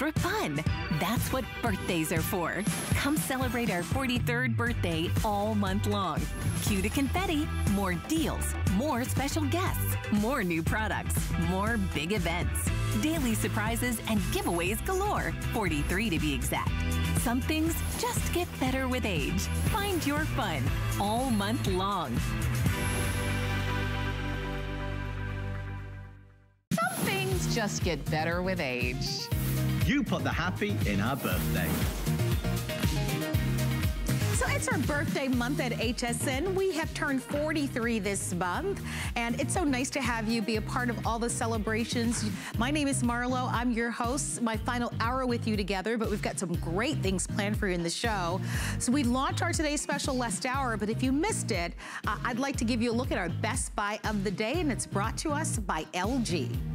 extra fun. That's what birthdays are for. Come celebrate our 43rd birthday all month long. Cue to confetti, more deals, more special guests, more new products, more big events, daily surprises, and giveaways galore. 43 to be exact. Some things just get better with age. Find your fun all month long. Some things just get better with age. You put the happy in our birthday. So it's our birthday month at HSN. We have turned 43 this month, and it's so nice to have you be a part of all the celebrations. My name is Marlo. I'm your host. My final hour with you together, but we've got some great things planned for you in the show. So we launched our today's special last hour, but if you missed it, uh, I'd like to give you a look at our best buy of the day, and it's brought to us by LG.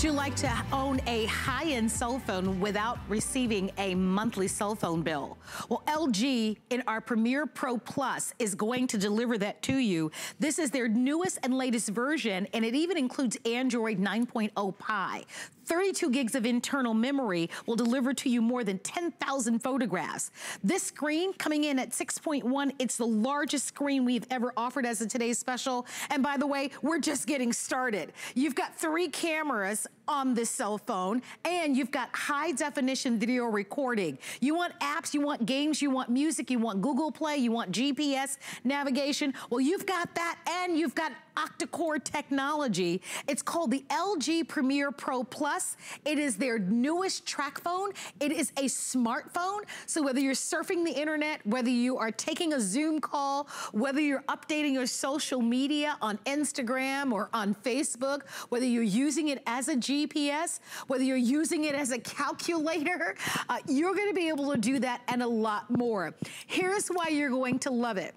Would you like to own a high-end cell phone without receiving a monthly cell phone bill? Well, LG in our Premier Pro Plus is going to deliver that to you. This is their newest and latest version, and it even includes Android 9.0 Pie. 32 gigs of internal memory will deliver to you more than 10,000 photographs. This screen coming in at 6.1, it's the largest screen we've ever offered as a today's special. And by the way, we're just getting started. You've got three cameras on this cell phone and you've got high definition video recording. You want apps, you want games, you want music, you want Google Play, you want GPS navigation. Well, you've got that and you've got octa-core technology. It's called the LG Premier Pro Plus. It is their newest TracFone. It is a smartphone. So whether you're surfing the internet, whether you are taking a Zoom call, whether you're updating your social media on Instagram or on Facebook, whether you're using it as a GPS, whether you're using it as a calculator, uh, you're gonna be able to do that and a lot more. Here's why you're going to love it.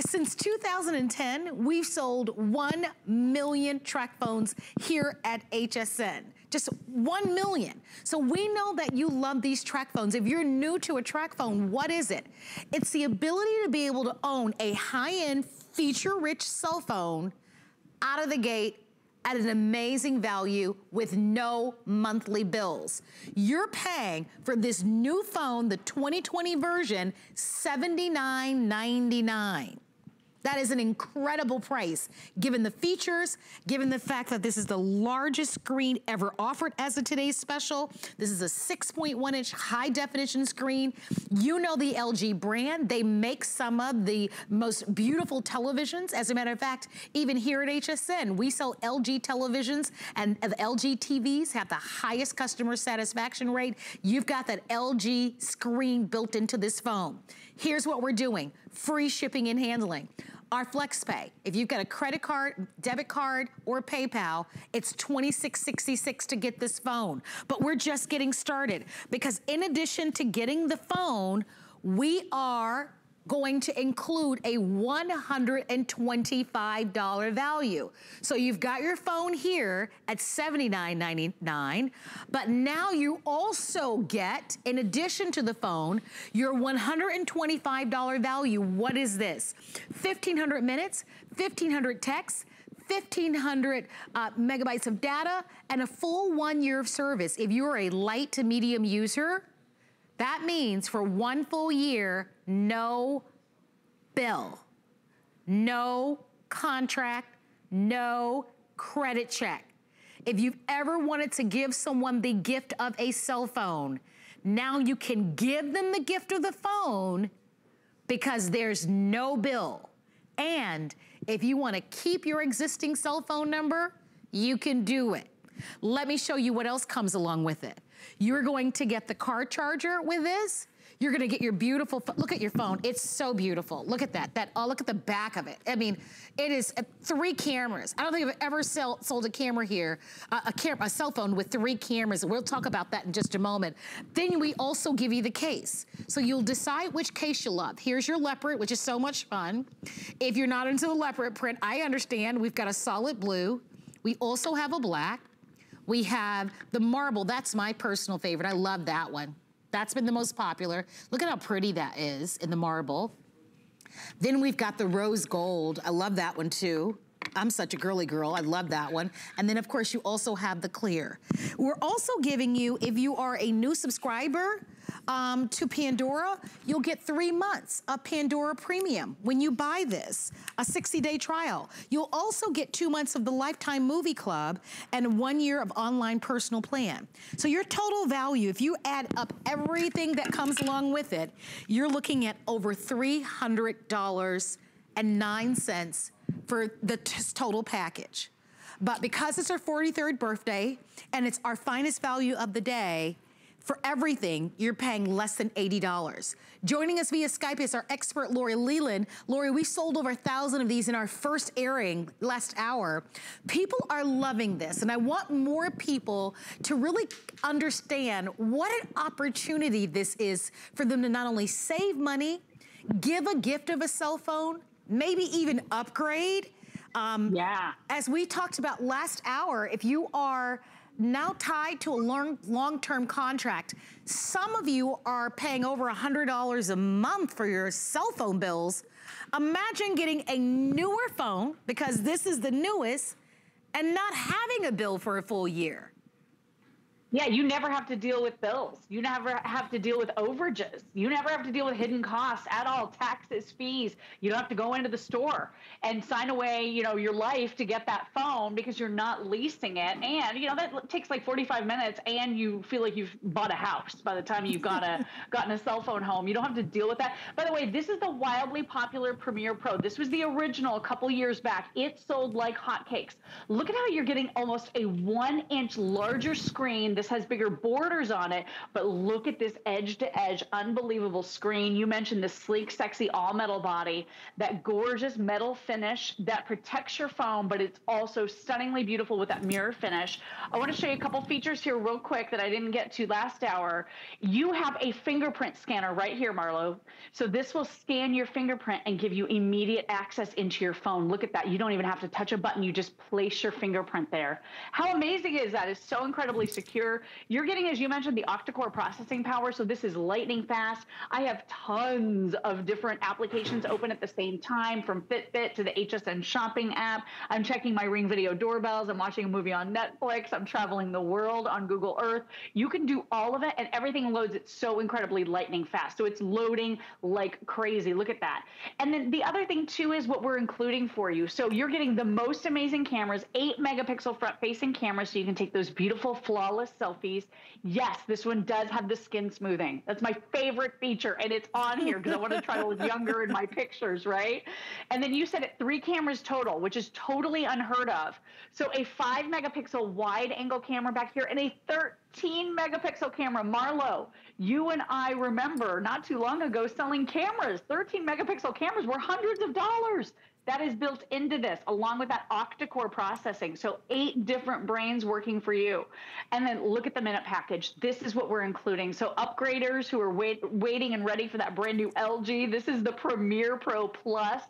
Since 2010, we've sold 1 million TracFones here at HSN just 1 million. So we know that you love these TracFones. If you're new to a TracFone, what is it? It's the ability to be able to own a high-end, feature-rich cell phone out of the gate at an amazing value with no monthly bills. You're paying for this new phone, the 2020 version, $79.99. That is an incredible price, given the features, given the fact that this is the largest screen ever offered as a today's special. This is a 6.1 inch high definition screen. You know the LG brand. They make some of the most beautiful televisions. As a matter of fact, even here at HSN, we sell LG televisions and the LG TVs have the highest customer satisfaction rate. You've got that LG screen built into this phone. Here's what we're doing. Free shipping and handling. Our FlexPay, if you've got a credit card, debit card, or PayPal, it's $26.66 to get this phone. But we're just getting started because in addition to getting the phone, we are going to include a $125 value. So you've got your phone here at $79.99, but now you also get, in addition to the phone, your $125 value. What is this? 1,500 minutes, 1,500 texts, 1,500 uh, megabytes of data, and a full one year of service. If you're a light to medium user, that means for one full year, no bill, no contract, no credit check. If you've ever wanted to give someone the gift of a cell phone, now you can give them the gift of the phone because there's no bill. And if you wanna keep your existing cell phone number, you can do it. Let me show you what else comes along with it. You're going to get the car charger with this. You're gonna get your beautiful, look at your phone. It's so beautiful. Look at that. That Oh, look at the back of it. I mean, it is uh, three cameras. I don't think I've ever sell, sold a camera here, uh, a, cam a cell phone with three cameras. We'll talk about that in just a moment. Then we also give you the case. So you'll decide which case you love. Here's your leopard, which is so much fun. If you're not into the leopard print, I understand. We've got a solid blue. We also have a black. We have the marble, that's my personal favorite. I love that one. That's been the most popular. Look at how pretty that is in the marble. Then we've got the rose gold. I love that one too. I'm such a girly girl. I love that one. And then, of course, you also have the clear. We're also giving you, if you are a new subscriber, um, to Pandora, you'll get three months of Pandora Premium when you buy this, a 60-day trial. You'll also get two months of the Lifetime Movie Club and one year of online personal plan. So your total value, if you add up everything that comes along with it, you're looking at over $300.09 for the total package. But because it's our 43rd birthday and it's our finest value of the day, for everything, you're paying less than $80. Joining us via Skype is our expert, Lori Leland. Lori, we sold over a thousand of these in our first airing last hour. People are loving this, and I want more people to really understand what an opportunity this is for them to not only save money, give a gift of a cell phone, maybe even upgrade. Um, yeah. As we talked about last hour, if you are now tied to a long, long-term contract, some of you are paying over $100 a month for your cell phone bills. Imagine getting a newer phone, because this is the newest, and not having a bill for a full year. Yeah, you never have to deal with bills. You never have to deal with overages. You never have to deal with hidden costs at all, taxes, fees. You don't have to go into the store and sign away, you know, your life to get that phone because you're not leasing it. And, you know, that takes like 45 minutes and you feel like you've bought a house by the time you've got a gotten a cell phone home. You don't have to deal with that. By the way, this is the wildly popular Premier Pro. This was the original a couple years back. It sold like hotcakes. Look at how you're getting almost a one inch larger screen this has bigger borders on it, but look at this edge to edge, unbelievable screen. You mentioned the sleek, sexy all metal body, that gorgeous metal finish that protects your phone, but it's also stunningly beautiful with that mirror finish. I want to show you a couple features here real quick that I didn't get to last hour. You have a fingerprint scanner right here, Marlo. So this will scan your fingerprint and give you immediate access into your phone. Look at that. You don't even have to touch a button. You just place your fingerprint there. How amazing is that? It's so incredibly secure you're getting, as you mentioned, the octa-core processing power. So this is lightning fast. I have tons of different applications open at the same time, from Fitbit to the HSN shopping app. I'm checking my Ring video doorbells. I'm watching a movie on Netflix. I'm traveling the world on Google Earth. You can do all of it, and everything loads it so incredibly lightning fast. So it's loading like crazy. Look at that. And then the other thing too is what we're including for you. So you're getting the most amazing cameras, eight megapixel front facing cameras, so you can take those beautiful, flawless selfies. Yes, this one does have the skin smoothing. That's my favorite feature, and it's on here because I want to try to look younger in my pictures, right? And then you said it three cameras total, which is totally unheard of. So a five megapixel wide angle camera back here and a 13 megapixel camera. Marlo, you and I remember not too long ago selling cameras. 13 megapixel cameras were hundreds of dollars. That is built into this, along with that octa-core processing. So eight different brains working for you. And then look at the minute package. This is what we're including. So upgraders who are wait, waiting and ready for that brand new LG, this is the Premier Pro Plus.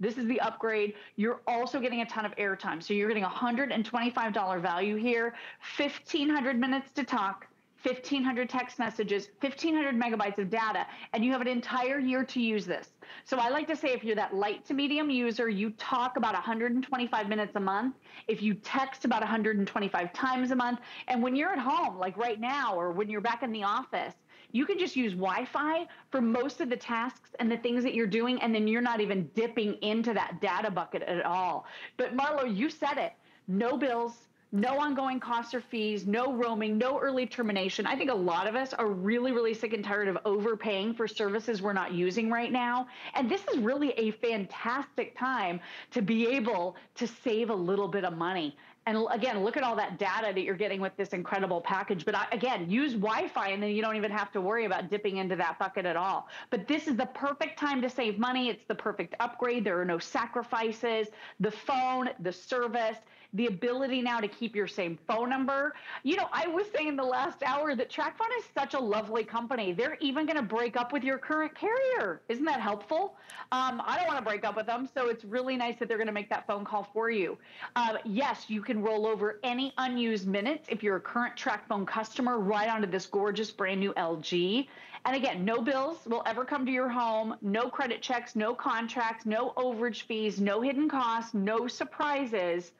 This is the upgrade. You're also getting a ton of airtime. So you're getting $125 value here, 1,500 minutes to talk, 1,500 text messages, 1,500 megabytes of data, and you have an entire year to use this. So I like to say if you're that light to medium user, you talk about 125 minutes a month. If you text about 125 times a month, and when you're at home, like right now, or when you're back in the office, you can just use Wi-Fi for most of the tasks and the things that you're doing, and then you're not even dipping into that data bucket at all. But Marlo, you said it. No bills, no ongoing costs or fees, no roaming, no early termination. I think a lot of us are really, really sick and tired of overpaying for services we're not using right now. And this is really a fantastic time to be able to save a little bit of money. And again, look at all that data that you're getting with this incredible package. But again, use Wi Fi and then you don't even have to worry about dipping into that bucket at all. But this is the perfect time to save money. It's the perfect upgrade. There are no sacrifices. The phone, the service, the ability now to keep your same phone number. You know, I was saying the last hour that TracFone is such a lovely company. They're even going to break up with your current carrier. Isn't that helpful? Um, I don't want to break up with them, so it's really nice that they're going to make that phone call for you. Uh, yes, you can can roll over any unused minutes if you're a current TracFone customer right onto this gorgeous brand new LG. And again, no bills will ever come to your home, no credit checks, no contracts, no overage fees, no hidden costs, no surprises.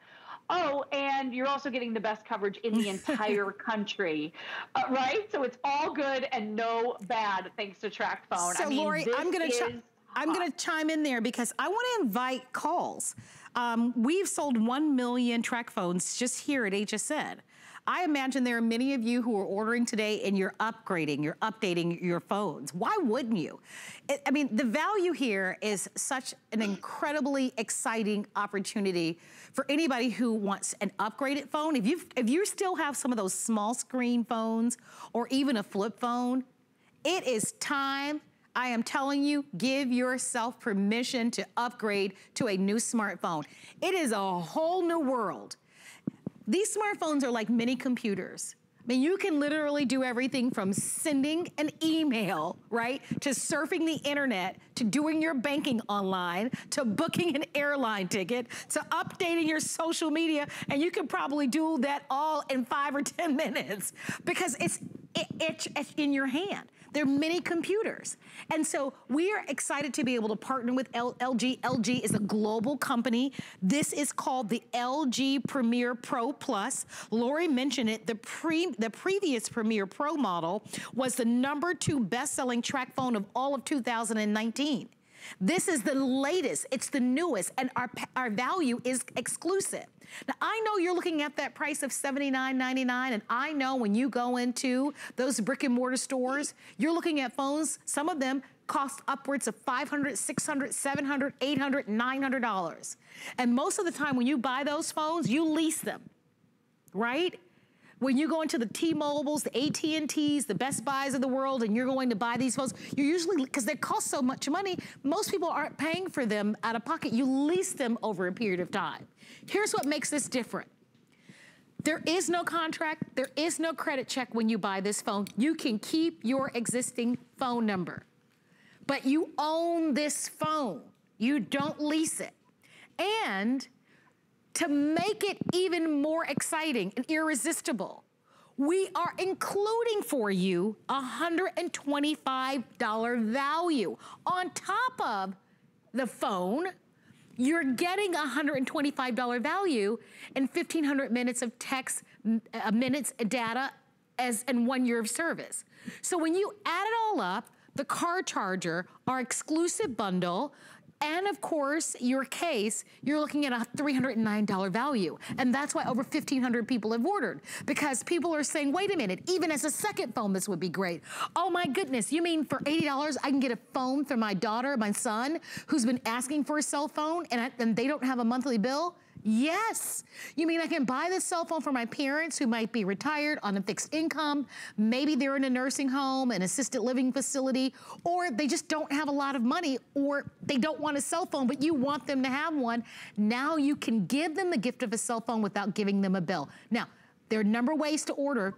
Oh, and you're also getting the best coverage in the entire country, uh, right? So it's all good and no bad thanks to TracFone. So, I mean, Lori, I'm going to I'm going to chime in there because I want to invite calls. Um, we've sold 1 million TracFones just here at HSN. I imagine there are many of you who are ordering today and you're upgrading, you're updating your phones. Why wouldn't you? It, I mean, the value here is such an incredibly exciting opportunity for anybody who wants an upgraded phone. If you if you still have some of those small screen phones or even a flip phone, it is time I am telling you, give yourself permission to upgrade to a new smartphone. It is a whole new world. These smartphones are like mini computers. I mean, you can literally do everything from sending an email, right, to surfing the internet, to doing your banking online, to booking an airline ticket, to updating your social media, and you can probably do that all in five or 10 minutes because it's, it, it's, it's in your hand. They're mini computers. And so we are excited to be able to partner with L LG. LG is a global company. This is called the LG Premier Pro Plus. Lori mentioned it. The, pre the previous Premier Pro model was the number two best-selling TracFone of all of 2019. This is the latest, it's the newest, and our, our value is exclusive. Now, I know you're looking at that price of $79.99, and I know when you go into those brick and mortar stores, you're looking at phones, some of them cost upwards of $500, $600, $700, $800, $900. And most of the time when you buy those phones, you lease them, right? When you go into the T-Mobiles, the AT&Ts, the Best Buys of the world, and you're going to buy these phones, you're usually, because they cost so much money, most people aren't paying for them out of pocket. You lease them over a period of time. Here's what makes this different. There is no contract, there is no credit check when you buy this phone. You can keep your existing phone number, but you own this phone. You don't lease it. And to make it even more exciting and irresistible, we are including for you a $125 value on top of the phone. You're getting a $125 value and 1,500 minutes of text, uh, minutes, data, as and one year of service. So when you add it all up, the car charger, our exclusive bundle, and of course, your case, you're looking at a $309 value. And that's why over 1,500 people have ordered. Because people are saying, wait a minute, even as a second phone, this would be great. Oh my goodness, you mean for $80, I can get a phone for my daughter, my son, who's been asking for a cell phone and, I, and they don't have a monthly bill? Yes. You mean I can buy this cell phone for my parents who might be retired on a fixed income, maybe they're in a nursing home, an assisted living facility, or they just don't have a lot of money, or they don't want a cell phone, but you want them to have one. Now you can give them the gift of a cell phone without giving them a bill. Now, there are a number of ways to order.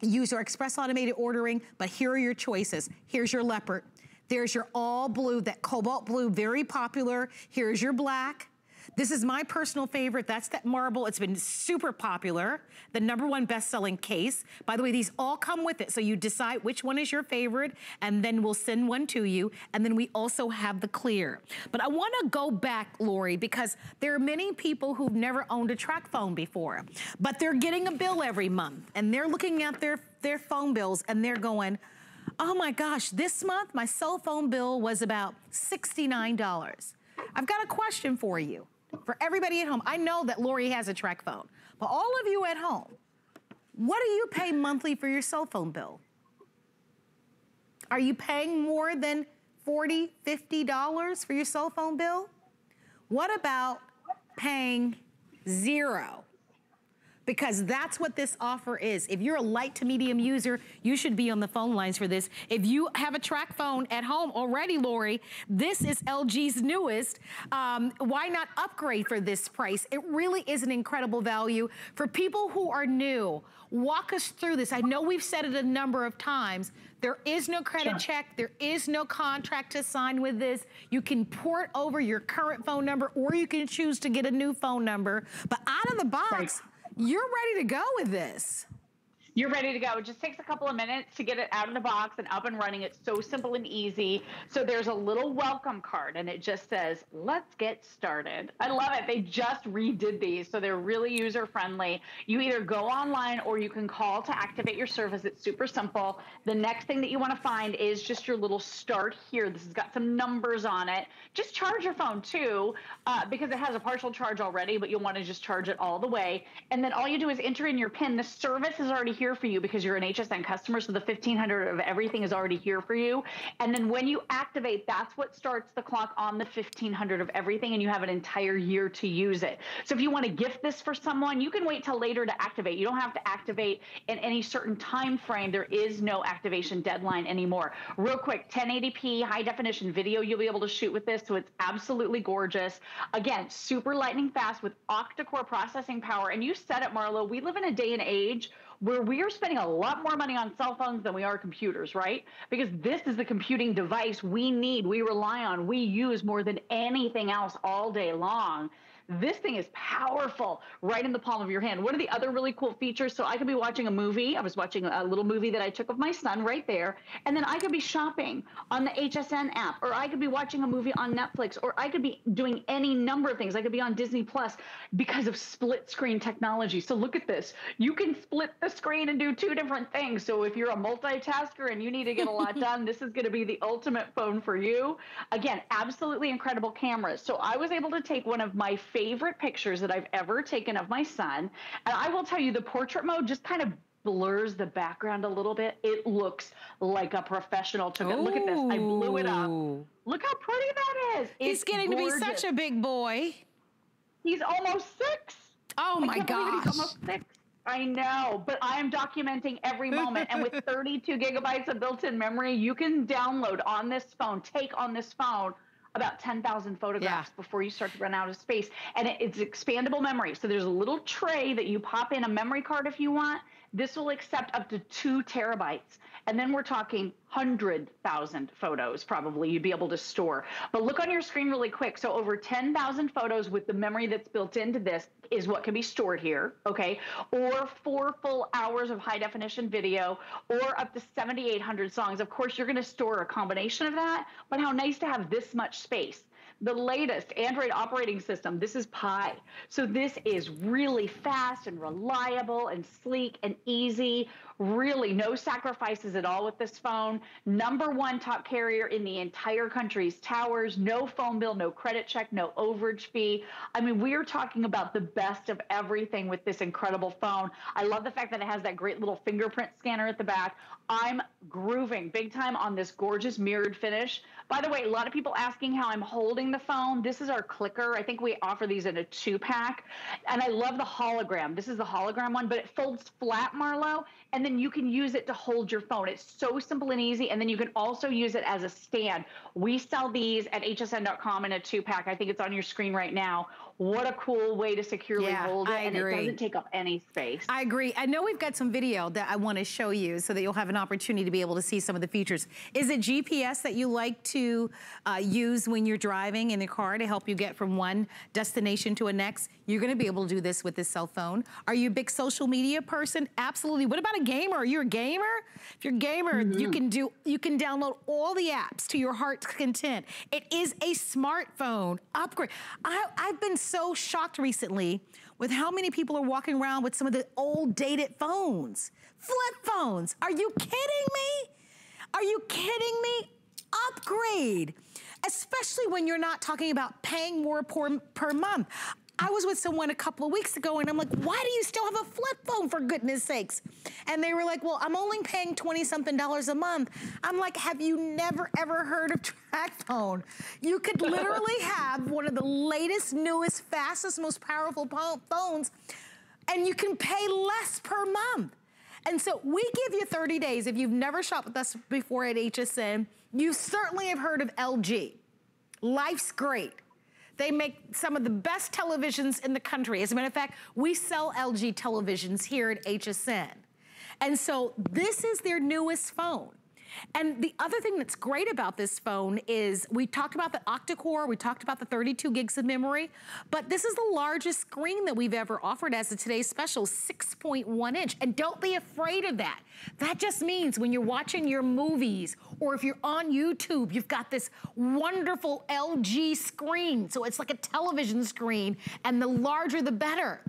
Use our express automated ordering, but here are your choices. Here's your leopard. There's your all blue, that cobalt blue, very popular. Here's your black. This is my personal favorite. That's that marble. It's been super popular. The number one best-selling case. By the way, these all come with it. So you decide which one is your favorite, and then we'll send one to you. And then we also have the clear. But I want to go back, Lori, because there are many people who've never owned a TracFone before. But they're getting a bill every month, and they're looking at their, their phone bills, and they're going, oh my gosh, this month my cell phone bill was about $69. I've got a question for you for everybody at home. I know that Lori has a TracFone, but all of you at home, what do you pay monthly for your cell phone bill? Are you paying more than $40, $50 for your cell phone bill? What about paying zero? Because that's what this offer is. If you're a light to medium user, you should be on the phone lines for this. If you have a TracFone at home already, Lori, this is LG's newest. Um, why not upgrade for this price? It really is an incredible value. For people who are new, walk us through this. I know we've said it a number of times. There is no credit sure. check. There is no contract to sign with this. You can port over your current phone number or you can choose to get a new phone number. But out of the box, right. You're ready to go with this you're ready to go. It just takes a couple of minutes to get it out of the box and up and running. It's so simple and easy. So there's a little welcome card and it just says, let's get started. I love it. They just redid these. So they're really user friendly. You either go online or you can call to activate your service. It's super simple. The next thing that you want to find is just your little start here. This has got some numbers on it. Just charge your phone too, uh, because it has a partial charge already, but you'll want to just charge it all the way. And then all you do is enter in your PIN. The service is already here for you because you're an HSN customer. So the 1500 of everything is already here for you. And then when you activate, that's what starts the clock on the 1500 of everything. And you have an entire year to use it. So if you want to gift this for someone, you can wait till later to activate. You don't have to activate in any certain time frame. There is no activation deadline anymore. Real quick, 1080p high definition video you'll be able to shoot with this. So it's absolutely gorgeous. Again, super lightning fast with octa-core processing power. And you said it, Marlo, we live in a day and age where we are spending a lot more money on cell phones than we are computers, right? Because this is the computing device we need, we rely on, we use more than anything else all day long. This thing is powerful right in the palm of your hand. One of the other really cool features? So I could be watching a movie. I was watching a little movie that I took of my son right there. And then I could be shopping on the HSN app, or I could be watching a movie on Netflix, or I could be doing any number of things. I could be on Disney Plus because of split screen technology. So look at this. You can split the screen and do two different things. So if you're a multitasker and you need to get a lot done, this is going to be the ultimate phone for you. Again, absolutely incredible cameras. So I was able to take one of my favorite pictures that I've ever taken of my son. And I will tell you, the portrait mode just kind of blurs the background a little bit. It looks like a professional took it. Look at this. I blew it up. Look how pretty that is. It's He's getting gorgeous. to be such a big boy. He's almost six. Oh my gosh. He's almost six. I know, but I am documenting every moment. and with 32 gigabytes of built in memory, you can download on this phone, take on this phone about 10,000 photographs yeah. before you start to run out of space. And it's expandable memory. So there's a little tray that you pop in a memory card if you want. This will accept up to two terabytes. And then we're talking 100,000 photos probably you'd be able to store. But look on your screen really quick. So over 10,000 photos with the memory that's built into this is what can be stored here, okay? Or four full hours of high definition video or up to 7,800 songs. Of course, you're going to store a combination of that, but how nice to have this much space the latest Android operating system. This is Pie. So this is really fast and reliable and sleek and easy. Really, no sacrifices at all with this phone. Number one top carrier in the entire country's towers. No phone bill, no credit check, no overage fee. I mean, we are talking about the best of everything with this incredible phone. I love the fact that it has that great little fingerprint scanner at the back. I'm grooving big time on this gorgeous mirrored finish. By the way, a lot of people asking how I'm holding the phone. This is our clicker. I think we offer these in a two pack. And I love the hologram. This is the hologram one, but it folds flat, Marlo, and then you can use it to hold your phone. It's so simple and easy. And then you can also use it as a stand. We sell these at hsn.com in a two pack. I think it's on your screen right now what a cool way to securely yeah, hold it. I and agree. it doesn't take up any space. I agree. I know we've got some video that I want to show you so that you'll have an opportunity to be able to see some of the features. Is it GPS that you like to uh, use when you're driving in the car to help you get from one destination to a next? You're going to be able to do this with this cell phone. Are you a big social media person? Absolutely. What about a gamer? Are you a gamer? If you're a gamer, mm -hmm. you can do you can download all the apps to your heart's content. It is a smartphone upgrade. I, I've been so shocked recently with how many people are walking around with some of the old dated phones. Flip phones. Are you kidding me? Are you kidding me? Upgrade. Especially when you're not talking about paying more per, per month. I was with someone a couple of weeks ago and I'm like, why do you still have a flip phone for goodness sakes? And they were like, well, I'm only paying 20 something dollars a month. I'm like, have you never ever heard of track phone? You could literally have one of the latest, newest, fastest, most powerful phones and you can pay less per month. And so we give you 30 days. If you've never shopped with us before at HSN, you certainly have heard of LG. Life's great. They make some of the best televisions in the country. As a matter of fact, we sell LG televisions here at HSN. And so this is their newest phone. And the other thing that's great about this phone is we talked about the octa-core, we talked about the 32 gigs of memory, but this is the largest screen that we've ever offered as a today's special, 6.1 inch. And don't be afraid of that. That just means when you're watching your movies or if you're on YouTube, you've got this wonderful LG screen. So it's like a television screen and the larger the better.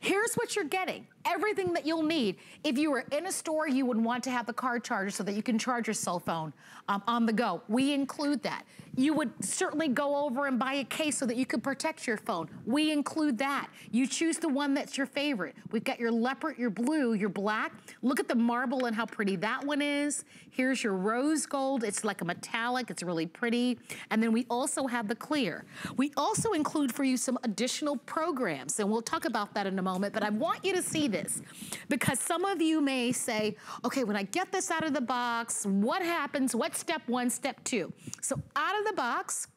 Here's what you're getting everything that you'll need. If you were in a store, you would want to have the car charger so that you can charge your cell phone um, on the go. We include that. You would certainly go over and buy a case so that you could protect your phone. We include that. You choose the one that's your favorite. We've got your leopard, your blue, your black. Look at the marble and how pretty that one is. Here's your rose gold. It's like a metallic. It's really pretty. And then we also have the clear. We also include for you some additional programs, and we'll talk about that in a moment, but I want you to see this because some of you may say, okay, when I get this out of the box, what happens? What's step one, step two? So out of of the box.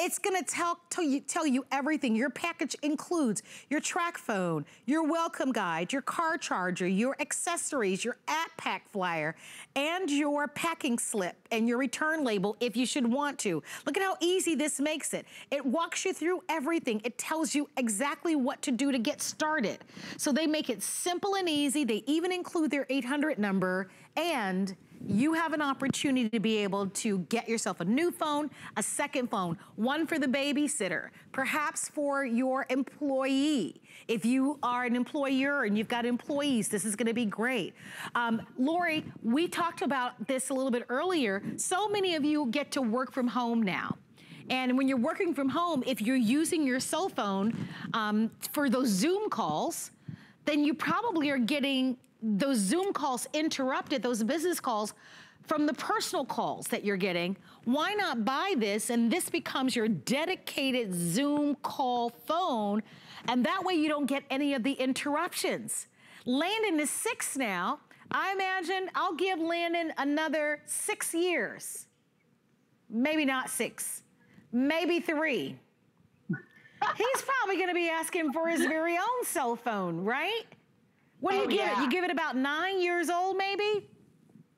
It's gonna tell, tell, you, tell you everything. Your package includes your TracFone, your welcome guide, your car charger, your accessories, your app pack flyer, and your packing slip and your return label if you should want to. Look at how easy this makes it. It walks you through everything. It tells you exactly what to do to get started. So they make it simple and easy. They even include their 800 number and you have an opportunity to be able to get yourself a new phone, a second phone, one for the babysitter, perhaps for your employee. If you are an employer and you've got employees, this is gonna be great. Um, Lori, we talked about this a little bit earlier. So many of you get to work from home now. And when you're working from home, if you're using your cell phone um, for those Zoom calls, then you probably are getting those Zoom calls interrupted, those business calls, from the personal calls that you're getting, why not buy this and this becomes your dedicated Zoom call phone and that way you don't get any of the interruptions. Landon is six now. I imagine I'll give Landon another six years. Maybe not six, maybe three. He's probably gonna be asking for his very own cell phone, right? What do oh, you give yeah. it? You give it about nine years old, maybe?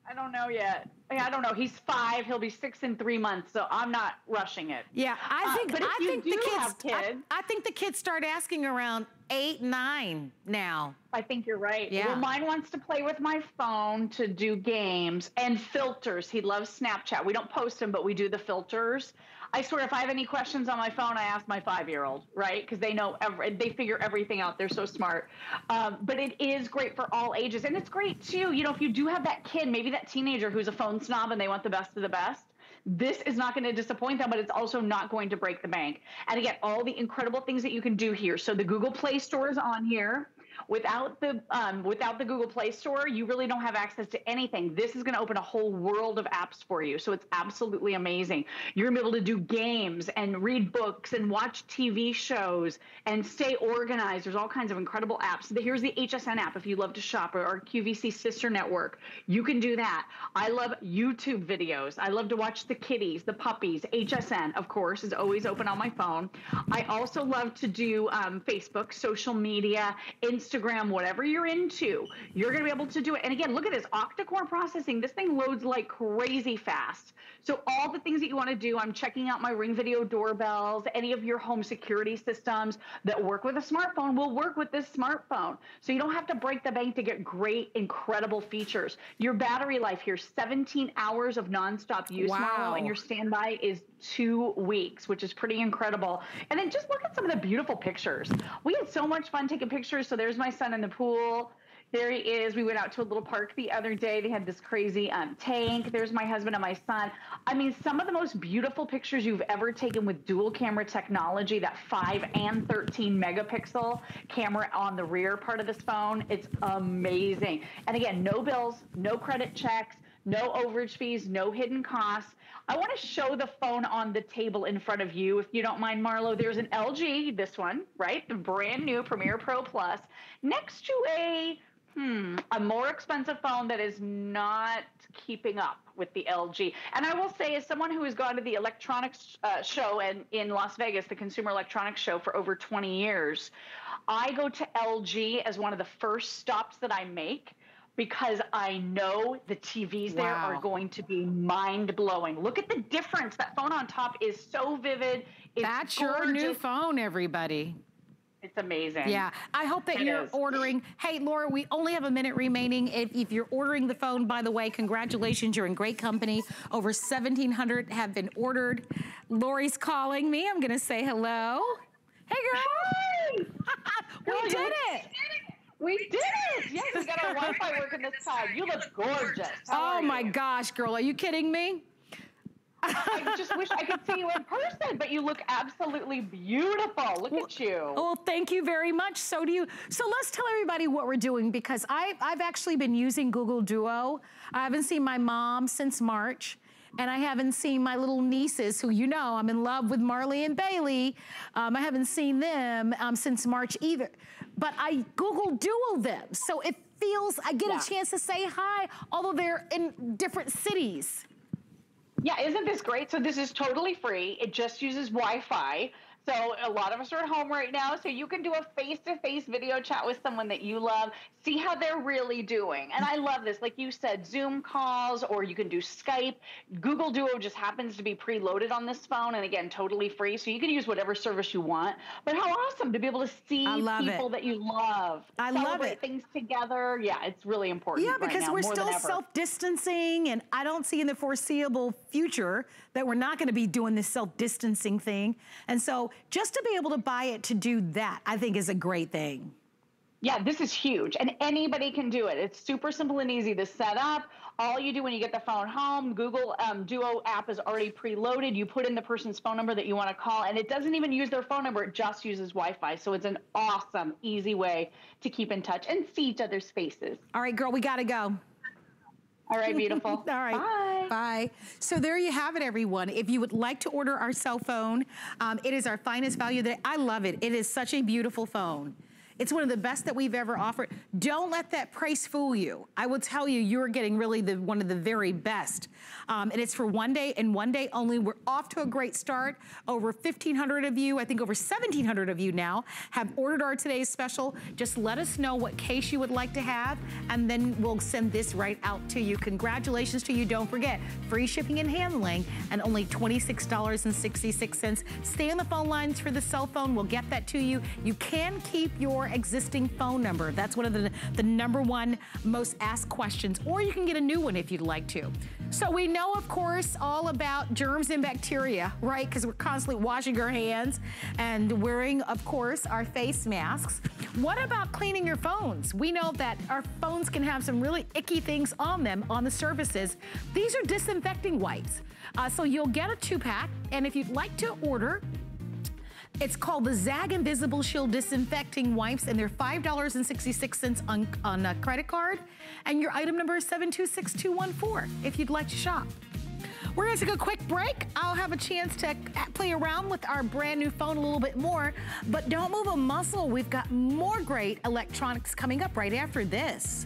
I don't know yet. I don't know. He's five. He'll be six in three months, so I'm not rushing it. Yeah, I uh, think. Uh, I think the kids. kids I, I, think the kids start asking around eight, nine now. I think you're right. Yeah. Well, mine wants to play with my phone to do games and filters. He loves Snapchat. We don't post them, but we do the filters. I swear, if I have any questions on my phone, I ask my five-year-old, right? Because they know every, they figure everything out. They're so smart. Um, but it is great for all ages, and it's great too. You know, if you do have that kid, maybe that teenager who's a phone snob and they want the best of the best. This is not going to disappoint them, but it's also not going to break the bank. And again, all the incredible things that you can do here. So the Google Play Store is on here. Without the um, without the Google Play Store, you really don't have access to anything. This is going to open a whole world of apps for you. So it's absolutely amazing. You're going to be able to do games and read books and watch TV shows and stay organized. There's all kinds of incredible apps. Here's the HSN app if you love to shop or our QVC sister network. You can do that. I love YouTube videos. I love to watch the kitties, the puppies. HSN, of course, is always open on my phone. I also love to do um, Facebook, social media, Instagram Instagram, whatever you're into, you're going to be able to do it. And again, look at this octa-core processing. This thing loads like crazy fast. So all the things that you want to do, I'm checking out my Ring Video doorbells, any of your home security systems that work with a smartphone will work with this smartphone. So you don't have to break the bank to get great, incredible features. Your battery life here, 17 hours of nonstop use, wow. and your standby is two weeks, which is pretty incredible. And then just look at some of the beautiful pictures. We had so much fun taking pictures. So there's my son in the pool. There he is. We went out to a little park the other day. They had this crazy um, tank. There's my husband and my son. I mean, some of the most beautiful pictures you've ever taken with dual camera technology, that 5 and 13 megapixel camera on the rear part of this phone. It's amazing. And again, no bills, no credit checks no overage fees, no hidden costs. I want to show the phone on the table in front of you, if you don't mind, Marlo. There's an LG, this one, right? The brand new Premier Pro Plus, next to a hmm, a more expensive phone that is not keeping up with the LG. And I will say, as someone who has gone to the electronics uh, show and in Las Vegas, the Consumer Electronics Show for over 20 years, I go to LG as one of the first stops that I make because I know the TVs wow. there are going to be mind blowing. Look at the difference. That phone on top is so vivid. It's That's gorgeous. your new phone, everybody. It's amazing. Yeah. I hope that it you're is. ordering. Hey, Laura, we only have a minute remaining. If, if, you're ordering the phone, by the way, congratulations. You're in great company. Over 1,700 have been ordered. Lori's calling me. I'm going to say hello. Hey, girl. Hi. we did it. We did it! Yes, we got our Wi-Fi working this time. You look gorgeous. How oh my gosh, girl, are you kidding me? I just wish I could see you in person, but you look absolutely beautiful. Look well, at you. Well, thank you very much. So do you. So let's tell everybody what we're doing because I, I've actually been using Google Duo. I haven't seen my mom since March and I haven't seen my little nieces, who you know I'm in love with Marley and Bailey. Um, I haven't seen them um, since March either. But I Google Duo them, so it feels I get yeah. a chance to say hi, although they're in different cities. Yeah, isn't this great? So this is totally free. It just uses Wi-Fi. So a lot of us are at home right now, so you can do a face-to-face video chat with someone that you love, see how they're really doing. And I love this. Like you said, Zoom calls or you can do Skype. Google Duo just happens to be preloaded on this phone and again, totally free. So you can use whatever service you want. But how awesome to be able to see people it. that you love. I love it. things together. Yeah, it's really important. Yeah, because right now, we're still self-distancing and I don't see in the foreseeable future that we're not gonna be doing this self-distancing thing. And so just to be able to buy it to do that, I think is a great thing. Yeah, this is huge. And anybody can do it. It's super simple and easy to set up. All you do when you get the phone home, Google um, Duo app is already preloaded. You put in the person's phone number that you want to call, and it doesn't even use their phone number. It just uses Wi-Fi. So it's an awesome, easy way to keep in touch and see each other's faces. All right, girl, we got to go. All right, beautiful. All right. Bye. Bye. So there you have it, everyone. If you would like to order our cell phone, um, it is our finest value. That I love it. It is such a beautiful phone. It's one of the best that we've ever offered. Don't let that price fool you. I will tell you, you're getting really the one of the very best. Um, and it's for one day and one day only. We're off to a great start. Over 1,500 of you, I think over 1,700 of you now, have ordered our today's special. Just let us know what case you would like to have, and then we'll send this right out to you. Congratulations to you. Don't forget, free shipping and handling, and only $26.66. Stay on the phone lines for the cell phone. We'll get that to you. You can keep your existing phone number. That's one of the, the number one most asked questions. Or you can get a new one if you'd like to. So we know, of course, all about germs and bacteria, right? Because we're constantly washing our hands and wearing, of course, our face masks. What about cleaning your phones? We know that our phones can have some really icky things on them, on the surfaces. These are disinfecting wipes. Uh, so you'll get a two pack, and if you'd like to order, it's called the ZAGG Invisible Shield Disinfecting Wipes, and they're $5.66 on, on a credit card. And your item number is 726214 if you'd like to shop. We're gonna take a quick break. I'll have a chance to play around with our brand new phone a little bit more, but don't move a muscle. We've got more great electronics coming up right after this.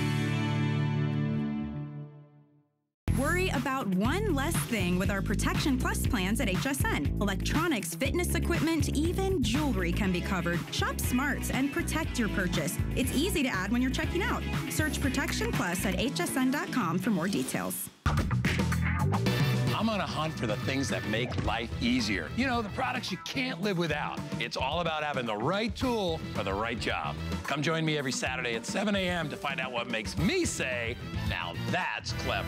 One less thing with our Protection Plus plans at HSN. Electronics, fitness equipment, even jewelry can be covered. Shop smart and protect your purchase. It's easy to add when you're checking out. Search Protection Plus at hsn.com for more details. I'm on a hunt for the things that make life easier. You know, the products you can't live without. It's all about having the right tool for the right job. Come join me every Saturday at 7 a.m. to find out what makes me say, now that's clever.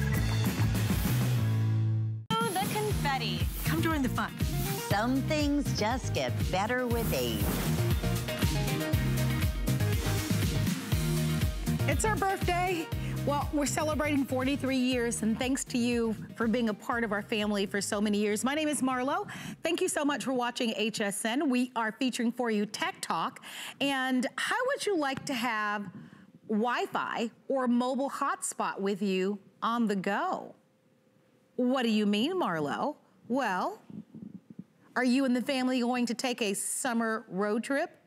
Fun. Some things just get better with age. It's our birthday. Well, we're celebrating 43 years, and thanks to you for being a part of our family for so many years. My name is Marlo. Thank you so much for watching HSN. We are featuring for you Tech Talk. And how would you like to have Wi-Fi or mobile hotspot with you on the go? What do you mean, Marlo? Well, are you and the family going to take a summer road trip?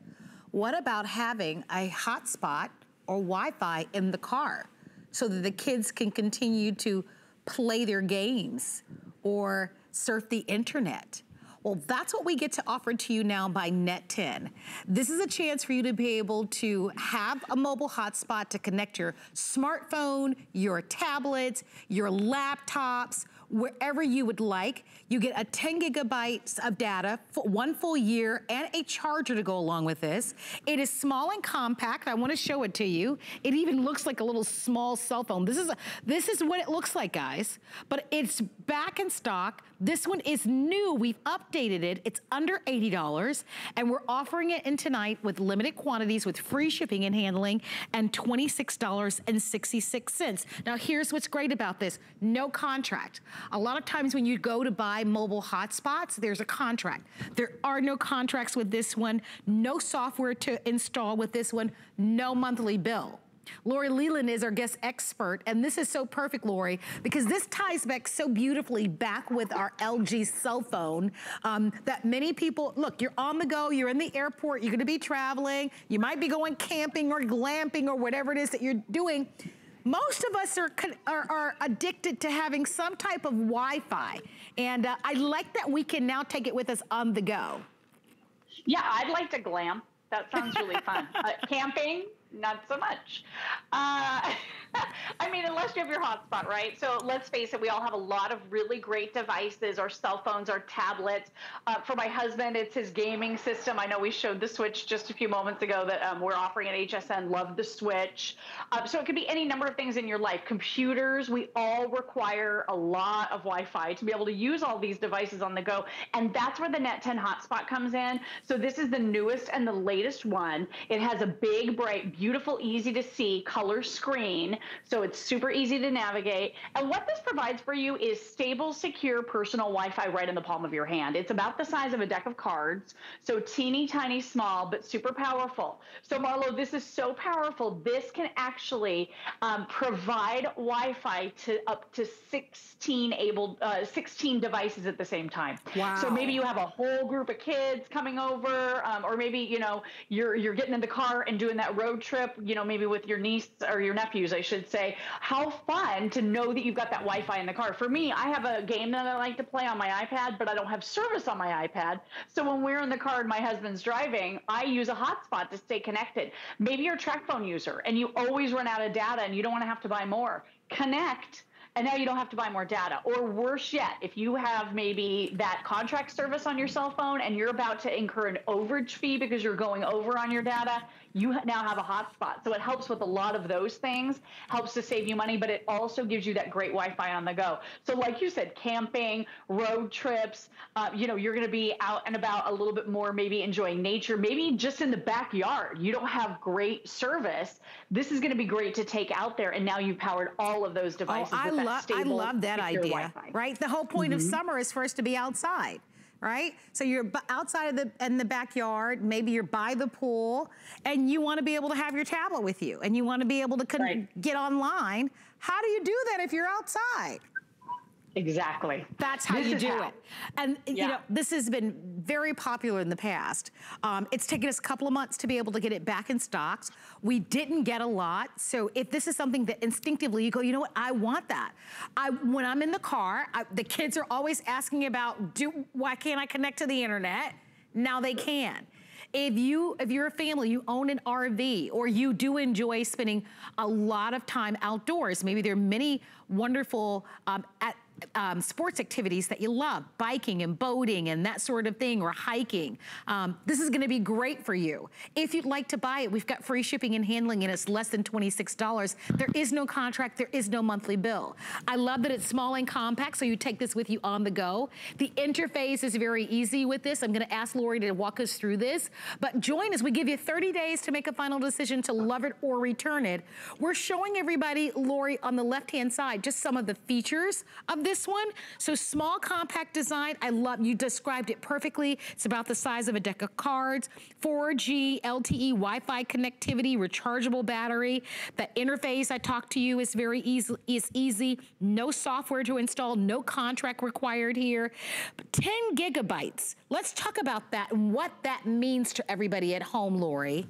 What about having a hotspot or Wi-Fi in the car? so that the kids can continue to play their games or surf the internet. Well, that's what we get to offer to you now by Net10. This is a chance for you to be able to have a mobile hotspot to connect your smartphone, your tablets, your laptops, wherever you would like. You get a 10 gigabytes of data, for one full year, and a charger to go along with this. It is small and compact. I want to show it to you. It even looks like a little small cell phone. This is, a, this is what it looks like, guys. But it's back in stock. This one is new. We've updated it. It's under $80, and we're offering it in tonight with limited quantities with free shipping and handling and $26.66. Now, here's what's great about this. No contract. A lot of times when you go to buy mobile hotspots, there's a contract. There are no contracts with this one, no software to install with this one, no monthly bill. Lori Leland is our guest expert, and this is so perfect, Lori, because this ties back so beautifully back with our LG cell phone um, that many people, look, you're on the go, you're in the airport, you're gonna be traveling, you might be going camping or glamping or whatever it is that you're doing. Most of us are, are, are addicted to having some type of Wi-Fi. And uh, I like that we can now take it with us on the go. Yeah, I'd like to glam. That sounds really fun. Uh, camping, not so much. Uh, I mean, unless you have your hotspot, right? So let's face it, we all have a lot of really great devices, our cell phones, our tablets. Uh, for my husband, it's his gaming system. I know we showed the Switch just a few moments ago that um, we're offering at HSN. Love the Switch. Uh, so it could be any number of things in your life. Computers, we all require a lot of Wi-Fi to be able to use all these devices on the go. And that's where the Net10 hotspot comes in. So this is the newest and the latest one. It has a big, bright, beautiful, easy to see color screen. So it's super easy to navigate. And what this provides for you is stable, secure personal Wi-Fi right in the palm of your hand. It's about the size of a deck of cards. So teeny tiny small, but super powerful. So Marlo, this is so powerful. This can actually um, provide Wi-Fi to up to 16 able, uh, 16 devices at the same time. Wow. So maybe you have a whole group of kids coming over, um, or maybe, you know, you're, you're getting in the car and doing that road trip, you know, maybe with your niece or your nephews, I should say. How fun to know that you've got that Wi-Fi in the car. For me, I have a game that I like to play on my iPad, but I don't have service on my iPad. So when we're in the car and my husband's driving, I use a hotspot to stay connected. Maybe you're a TracFone user and you always run out of data and you don't want to have to buy more. Connect and now you don't have to buy more data. Or worse yet, if you have maybe that contract service on your cell phone and you're about to incur an overage fee because you're going over on your data, you now have a hotspot. So it helps with a lot of those things, helps to save you money, but it also gives you that great Wi-Fi on the go. So like you said, camping, road trips, uh, you know, you're going to be out and about a little bit more, maybe enjoying nature, maybe just in the backyard. You don't have great service. This is going to be great to take out there. And now you've powered all of those devices. Oh, I love I love that idea. Right? The whole point mm -hmm. of mm-hmm. summer is for us to be outside right? So you're outside of the in the backyard, maybe you're by the pool, and you want to be able to have your tablet with you, and you want to be able to right. get online. How do you do that if you're outside? Exactly. That's how this you do how. it. And yeah. you know, this has been very popular in the past. Um, it's taken us a couple of months to be able to get it back in stocks. We didn't get a lot. So if this is something that instinctively you go, you know what, I want that. I, when I'm in the car, I, the kids are always asking about, do, why can't I connect to the internet? Now they can. If you, if you're a family, you own an RV or you do enjoy spending a lot of time outdoors, maybe there are many wonderful um, at, um, sports activities that you love, biking and boating and that sort of thing, or hiking. Um, this is gonna be great for you. If you'd like to buy it, we've got free shipping and handling and it's less than $26. There is no contract, there is no monthly bill. I love that it's small and compact, so you take this with you on the go. The interface is very easy with this. I'm gonna ask Lori to walk us through this, but join us. We give you 30 days to make a final decision to love it or return it. We're showing everybody, Lori, on the left-hand side, just some of the features of this one. So small, compact design. I love, you described it perfectly. It's about the size of a deck of cards. 4G, LTE, Wi-Fi connectivity, rechargeable battery. The interface I talked to you is very easy. Is easy. No software to install. No contract required here. 10 gigabytes. Let's talk about that and what that means to everybody at home, Lori.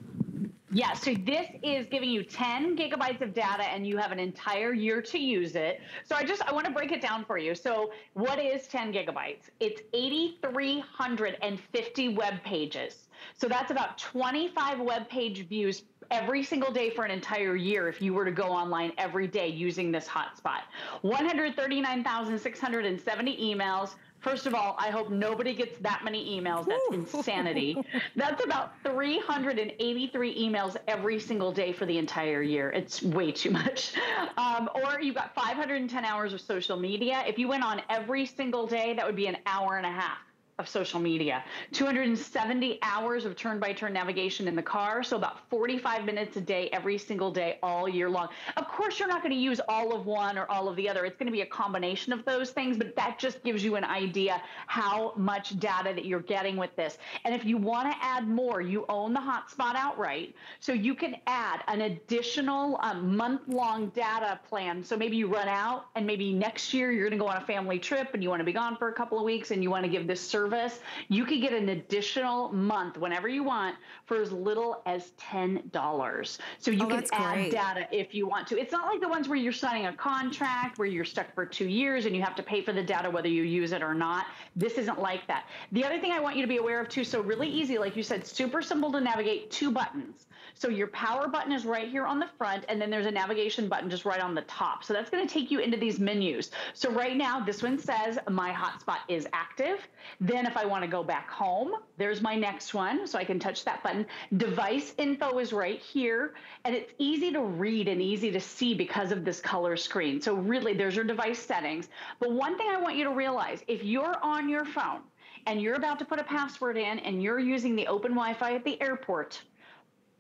Yeah, so this is giving you 10 gigabytes of data and you have an entire year to use it. So I just, I want to break it down for you. So what is 10 gigabytes? It's 8,350 web pages. So that's about 25 web page views every single day for an entire year if you were to go online every day using this hotspot. 139,670 emails, First of all, I hope nobody gets that many emails. That's insanity. That's about 383 emails every single day for the entire year. It's way too much. Um, or you've got 510 hours of social media. If you went on every single day, that would be an hour and a half of social media, 270 hours of turn by turn navigation in the car. So about 45 minutes a day, every single day, all year long. Of course, you're not going to use all of one or all of the other. It's going to be a combination of those things, but that just gives you an idea how much data that you're getting with this. And if you want to add more, you own the hotspot outright. So you can add an additional um, month long data plan. So maybe you run out and maybe next year you're going to go on a family trip and you want to be gone for a couple of weeks and you want to give this service service, you could get an additional month whenever you want for as little as $10. So you oh, can add great. data if you want to. It's not like the ones where you're signing a contract where you're stuck for two years and you have to pay for the data whether you use it or not. This isn't like that. The other thing I want you to be aware of too, so really easy, like you said, super simple to navigate, two buttons. So your power button is right here on the front, and then there's a navigation button just right on the top. So that's going to take you into these menus. So right now, this one says my hotspot is active. Then if I want to go back home, there's my next one. So I can touch that button. Device info is right here, and it's easy to read and easy to see because of this color screen. So really, there's your device settings. But one thing I want you to realize, if you're on your phone, and you're about to put a password in and you're using the open Wi-Fi at the airport,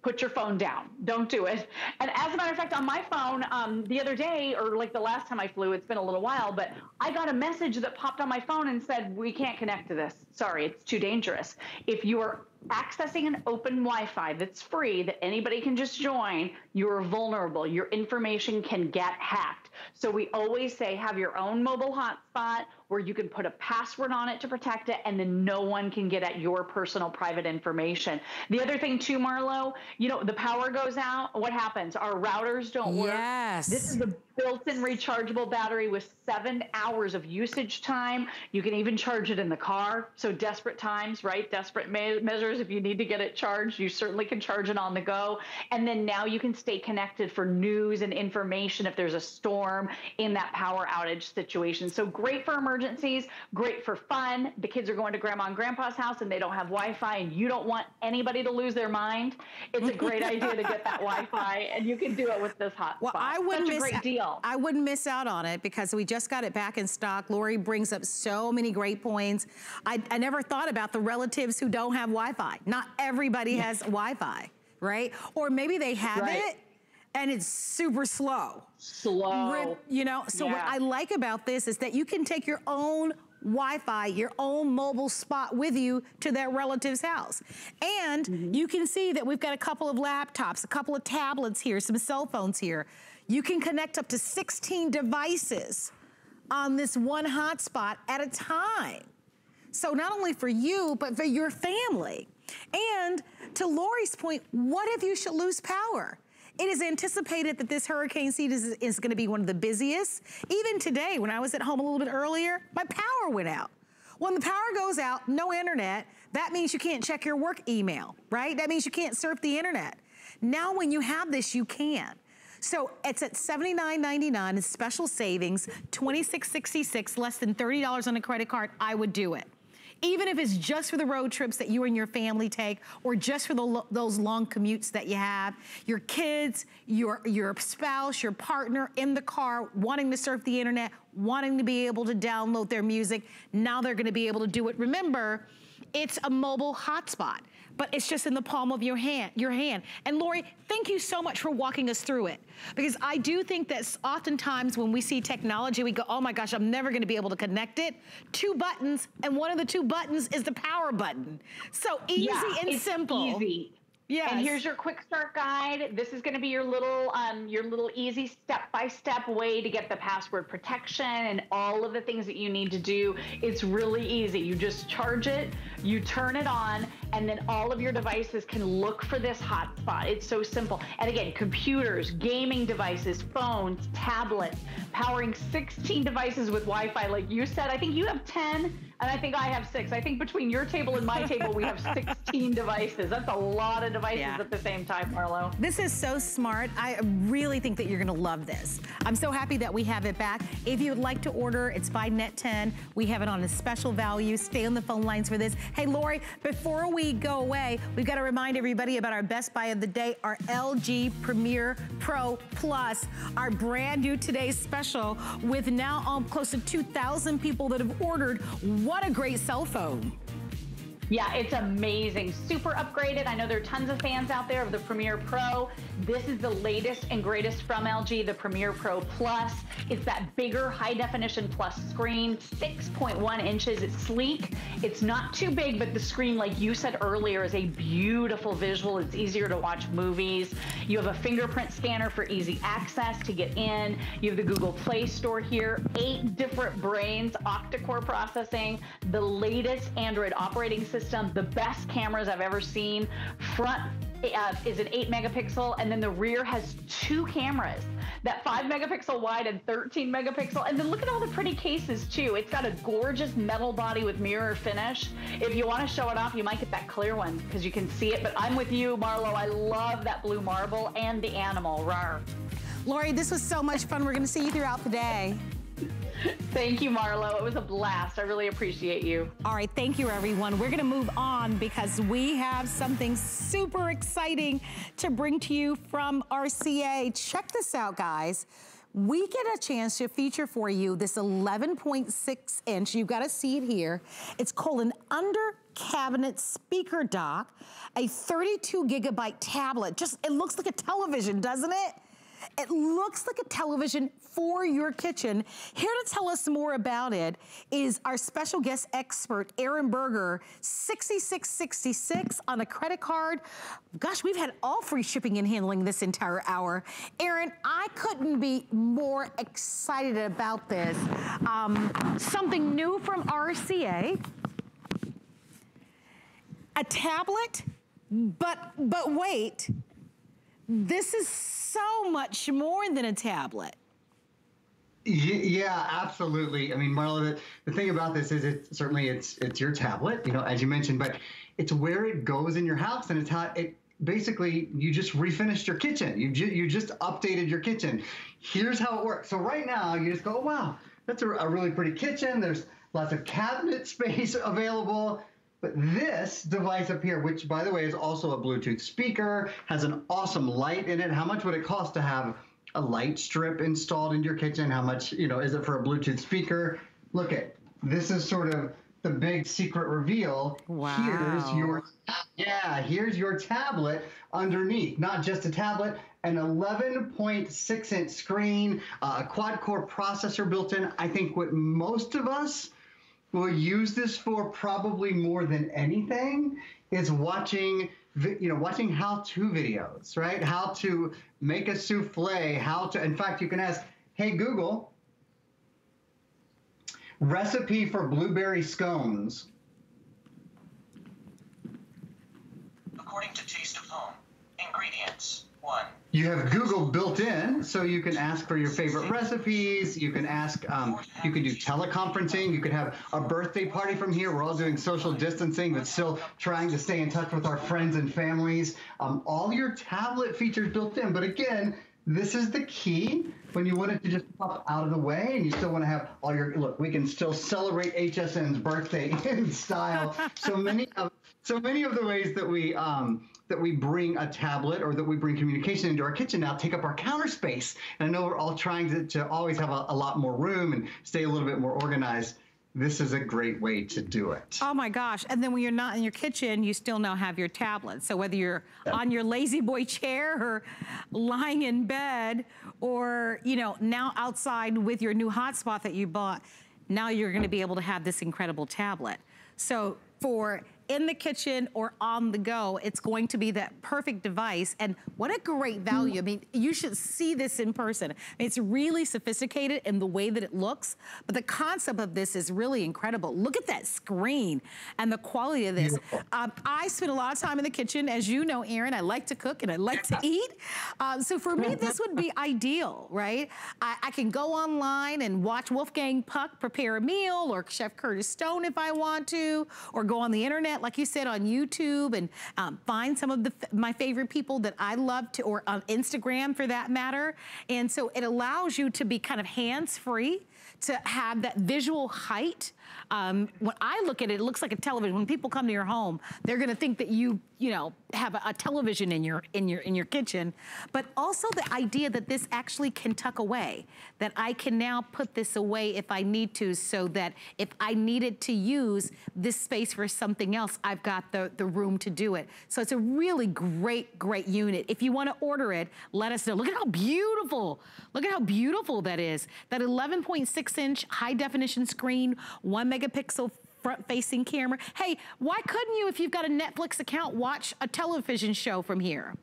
put your phone down. Don't do it. And as a matter of fact, on my phone um, the other day, or like the last time I flew, it's been a little while, but I got a message that popped on my phone and said, We can't connect to this. Sorry, it's too dangerous. If you are accessing an open Wi Fi that's free that anybody can just join, you're vulnerable. Your information can get hacked. So we always say have your own mobile hotspot where you can put a password on it to protect it and then no one can get at your personal private information. The other thing too, Marlo, you know, the power goes out. What happens? Our routers don't work. Yes. This is a built-in rechargeable battery with seven hours of usage time. You can even charge it in the car. So desperate times, right? Desperate me measures. If you need to get it charged, you certainly can charge it on the go. And then now you can stay connected for news and information if there's a storm in that power outage situation. So great for emergencies, great for fun. The kids are going to grandma and grandpa's house and they don't have Wi-Fi and you don't want anybody to lose their mind. It's a great idea to get that Wi-Fi and you can do it with this hotspot. Well, I wouldn't Such a great deal. I wouldn't miss out on it because we just got it back in stock. Lori brings up so many great points. I, I never thought about the relatives who don't have Wi-Fi. Not everybody has Wi-Fi, right? Or maybe they have right. it and it's super slow. Slow. You know, so what I like about this is that you can take your own Wi-Fi, your own mobile spot with you to that relative's house. And Mm-hmm. you can see that we've got a couple of laptops, a couple of tablets here, some cell phones here. You can connect up to 16 devices on this one hotspot at a time. So not only for you, but for your family. And to Lori's point, what if you should lose power? It is anticipated that this hurricane season is, is gonna be one of the busiest. Even today, when I was at home a little bit earlier, my power went out. When the power goes out, no internet, that means you can't check your work email, right? That means you can't surf the internet. Now when you have this, you can. So it's at $79.99, it's special savings, $26.66, less than $30 on a credit card, I would do it. Even if it's just for the road trips that you and your family take, or just for the, those long commutes that you have, your kids, your, your spouse, your partner in the car wanting to surf the internet, wanting to be able to download their music, now they're gonna be able to do it. Remember, it's a mobile hotspot, but it's just in the palm of your hand, your hand. And Lori, thank you so much for walking us through it. Because I do think that oftentimes when we see technology, we go, oh my gosh, I'm never gonna be able to connect it. Two buttons, and one of the two buttons is the power button. So easy Yeah, and it's simple. Easy. Yes. And here's your quick start guide. This is going to be your little, um, your little easy step by step way to get the password protection and all of the things that you need to do. It's really easy. You just charge it, you turn it on, and then all of your devices can look for this hotspot. It's so simple. And again, computers, gaming devices, phones, tablets, powering 16 devices with Wi-Fi. Like you said, I think you have 10. And I think I have six. I think between your table and my table, we have 16 devices. That's a lot of devices Yeah. at the same time, Marlo. This is so smart. I really think that you're gonna love this. I'm so happy that we have it back. If you would like to order, it's by Net10. We have it on a special value. Stay on the phone lines for this. Hey, Lori, before we go away, we've got to remind everybody about our best buy of the day, our LG Premier Pro Plus, our brand new today's special with now um, close to 2,000 people that have ordered. What a great cell phone. Yeah, it's amazing. Super upgraded. I know there are tons of fans out there of the Premier Pro. This is the latest and greatest from LG, the Premier Pro Plus. It's that bigger high definition plus screen, 6.1 inches. It's sleek. It's not too big, but the screen, like you said earlier, is a beautiful visual. It's easier to watch movies. You have a fingerprint scanner for easy access to get in. You have the Google Play Store here, eight different brains, octa-core processing, the latest Android operating system, the best cameras I've ever seen. Front uh, is an 8 megapixel, and then the rear has two cameras that 5 megapixel wide and 13 megapixel. And then look at all the pretty cases, too. It's got a gorgeous metal body with mirror finish. If you want to show it off, you might get that clear one because you can see it. But I'm with you, Marlo. I love that blue marble and the animal. Rar. Lori, this was so much fun. We're going to see you throughout the day. Thank you, Marlo. It was a blast. I really appreciate you. All right, thank you, everyone. We're going to move on because we have something super exciting to bring to you from RCA. Check this out, guys. We get a chance to feature for you this 11.6 inch, you've got to see it here. It's called an under cabinet speaker dock, a 32 gigabyte tablet. Just, it looks like a television, doesn't it? It looks like a television for your kitchen. Here to tell us more about it is our special guest expert, Aaron Berger, 6666 on a credit card. Gosh, we've had all free shipping and handling this entire hour. Aaron, I couldn't be more excited about this. Um, something new from RCA. A tablet, but, but wait, this is so much more than a tablet. Yeah, absolutely. I mean, Marla, the, the thing about this is it's certainly it's it's your tablet, you know, as you mentioned, but it's where it goes in your house and it's how it basically you just refinished your kitchen. You ju- you just updated your kitchen. Here's how it works. So right now you just go, wow, that's a, a really pretty kitchen. There's lots of cabinet space available. But this device up here, which by the way is also a Bluetooth speaker, has an awesome light in it. How much would it cost to have a light strip installed in your kitchen? How much, you know, is it for a Bluetooth speaker? Look at this is sort of the big secret reveal. Wow. Here's your yeah, here's your tablet underneath. Not just a tablet, an 11.6 inch screen, uh, a quad core processor built in. I think what most of us will use this for probably more than anything is watching you know watching how-to videos right? How to make a souffle how to in fact you can ask hey google recipe for blueberry scones. According to taste of home you have Google built in, so you can ask for your favorite recipes. You can ask, um, you can do teleconferencing. You could have a birthday party from here. We're all doing social distancing, but still trying to stay in touch with our friends and families. Um, all your tablet features built in. But again, this is the key when you want it to just pop out of the way and you still want to have all your look we can still celebrate hsn's birthday in style so many of so many of the ways that we um, that we bring a tablet or that we bring communication into our kitchen now take up our counter space. And I know we're all trying to, to always have a, a lot more room and stay a little bit more organized this is a great way to do it. Oh my gosh. And then when you're not in your kitchen, you still now have your tablet. So whether you're on your La-Z-Boy chair or lying in bed or, you know, now outside with your new hotspot that you bought, now you're gonna be able to have this incredible tablet. So for in the kitchen or on the go, it's going to be that perfect device. And what a great value. I mean, you should see this in person. I mean, it's really sophisticated in the way that it looks, but the concept of this is really incredible. Look at that screen and the quality of this. Um, I spend a lot of time in the kitchen. As you know, Aaron, I like to cook and I like to eat. Um, so for me, this would be ideal, right? I, I can go online and watch Wolfgang Puck prepare a meal or Chef Curtis Stone if I want to, or go on the internet like you said, on YouTube and um, find some of the my favorite people that I love to, or on Instagram for that matter. And so it allows you to be kind of hands-free, to have that visual height um, when I look at it, it looks like a television. When people come to your home, they're gonna think that you, you know, have a, a television in your in your in your kitchen. But also the idea that this actually can tuck away, that I can now put this away if I need to, so that if I needed to use this space for something else, I've got the the room to do it. So it's a really great, great unit. If you want to order it, let us know. Look at how beautiful. Look at how beautiful that is. That 11.6 inch high definition screen, one megapixel front-facing camera. Hey, why couldn't you, if you've got a Netflix account, watch a television show from here?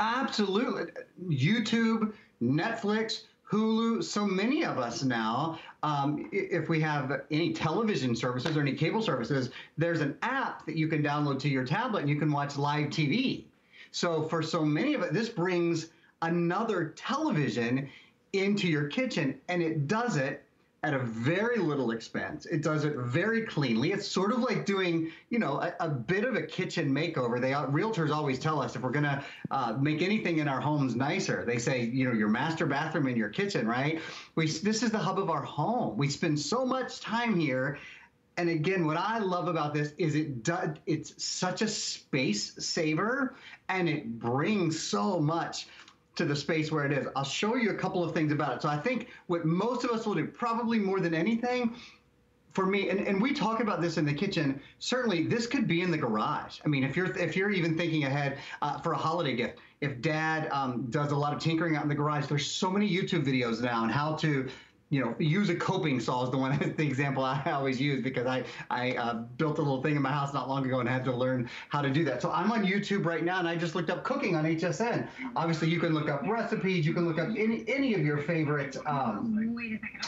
Absolutely. YouTube, Netflix, Hulu, so many of us now, um, if we have any television services or any cable services, there's an app that you can download to your tablet and you can watch live TV. So for so many of it, this brings another television into your kitchen and it does it at a very little expense. It does it very cleanly. It's sort of like doing, you know, a, a bit of a kitchen makeover. They uh, realtors always tell us if we're going to uh, make anything in our homes nicer, they say, you know, your master bathroom and your kitchen, right? We this is the hub of our home. We spend so much time here. And again, what I love about this is it does it's such a space saver and it brings so much to the space where it is. I'll show you a couple of things about it. So I think what most of us will do, probably more than anything, for me, and, and we talk about this in the kitchen. Certainly, this could be in the garage. I mean, if you're if you're even thinking ahead uh, for a holiday gift, if Dad um, does a lot of tinkering out in the garage, there's so many YouTube videos now on how to you know, use a coping saw is the one the example I always use because I I uh, built a little thing in my house not long ago and had to learn how to do that. So I'm on YouTube right now and I just looked up cooking on HSN. Obviously, you can look up recipes, you can look up any any of your favorite um,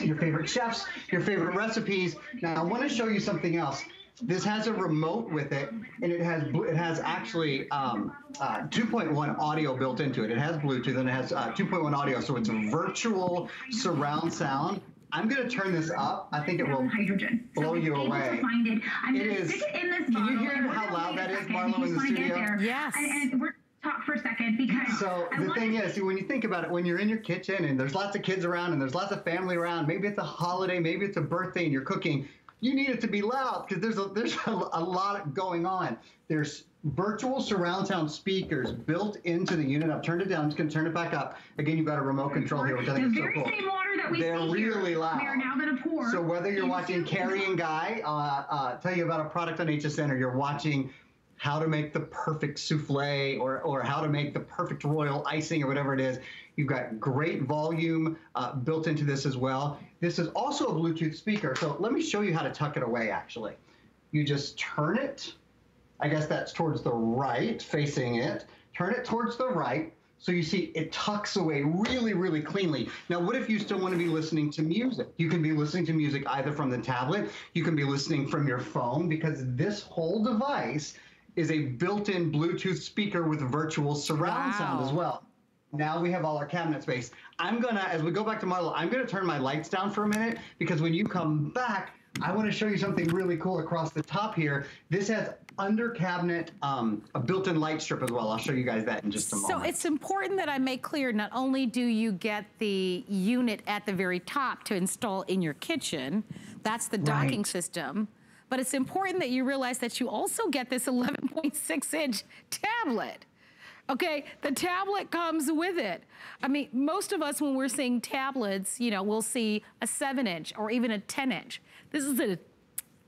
your favorite chefs, your favorite recipes. Now I want to show you something else. This has a remote with it, and it has it has actually um, uh, 2.1 audio built into it. It has Bluetooth and it has uh, 2.1 audio, so it's a virtual surround sound. I'm going to turn this up. I think it will hydrogen. blow so you away. Find it. I'm going it is. Stick it in this can you hear how loud that is, Marlo, in the studio? Yes. And, and we're talk for a second because so I the thing is when you think about it when you're in your kitchen and there's lots of kids around and there's lots of family around maybe it's a holiday maybe it's a birthday and you're cooking you need it to be loud because there's a, there's a, a lot going on. There's virtual surround sound speakers built into the unit. I've turned it down. I'm just going to turn it back up. Again, you've got a remote control here, which I think the is so cool. same water that we They're see really here, loud. we are now going to pour. So whether you're watching and Guy uh, uh, tell you about a product on HSN, or you're watching how to make the perfect souffle, or or how to make the perfect royal icing, or whatever it is, you've got great volume uh, built into this as well. This is also a Bluetooth speaker. So let me show you how to tuck it away. Actually, you just turn it. I guess that's towards the right, facing it. Turn it towards the right. So you see it tucks away really, really cleanly. Now, what if you still want to be listening to music? You can be listening to music either from the tablet, you can be listening from your phone, because this whole device is a built-in Bluetooth speaker with virtual surround sound as well. Now we have all our cabinet space. I'm gonna, as we go back to Marlo, I'm gonna turn my lights down for a minute because when you come back, I want to show you something really cool across the top here. This has under cabinet um, a built-in light strip as well. I'll show you guys that in just a moment. So it's important that I make clear, not only do you get the unit at the very top to install in your kitchen, that's the docking Right. system, but it's important that you realize that you also get this 11.6 inch tablet. Okay, the tablet comes with it. I mean, most of us, when we're seeing tablets, you know, we'll see a seven inch or even a 10 inch. This is a